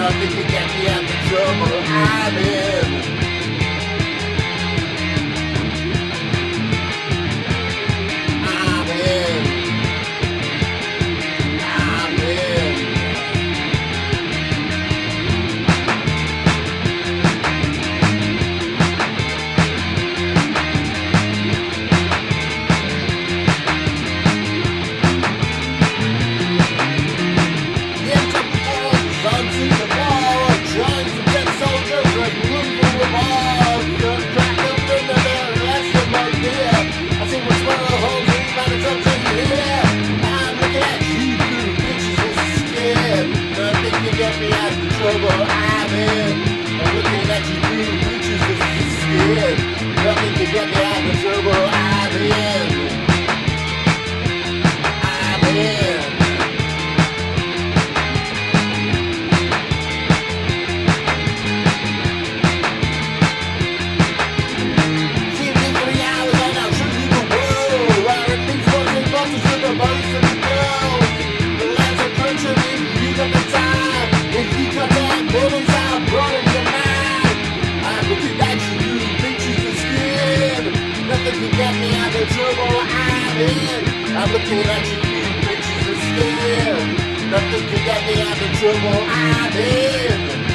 Nothing can get me out of trouble I'm in. Trouble I'm in. I'm looking at you through of skin. Nothing can get me out of trouble I'm in. I'm looking at you through pictures of skin. Nothing can get me out of trouble I'm in.